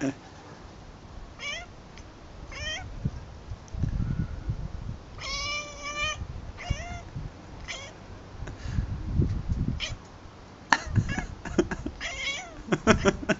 Ha ha ha.